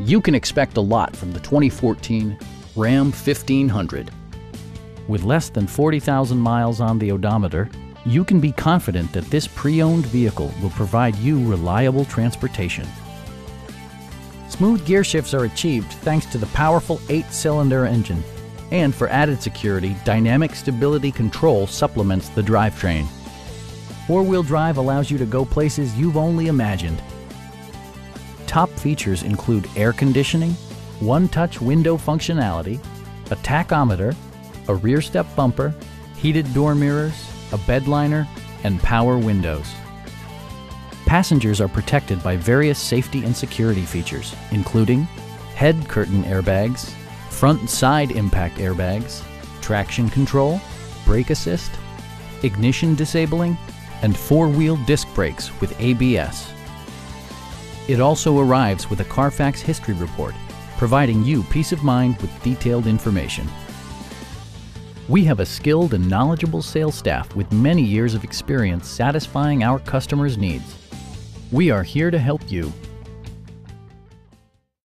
You can expect a lot from the 2014 Ram 1500. With less than 40,000 miles on the odometer, you can be confident that this pre-owned vehicle will provide you reliable transportation. Smooth gear shifts are achieved thanks to the powerful eight-cylinder engine. And for added security, Dynamic Stability Control supplements the drivetrain. Four-wheel drive allows you to go places you've only imagined. Top features include air conditioning, one-touch window functionality, a tachometer, a rear step bumper, heated door mirrors, a bed liner, and power windows. Passengers are protected by various safety and security features, including head curtain airbags, front side impact airbags, traction control, brake assist, ignition disabling, and four-wheel disc brakes with ABS. It also arrives with a Carfax history report, providing you peace of mind with detailed information. We have a skilled and knowledgeable sales staff with many years of experience satisfying our customers' needs. We are here to help you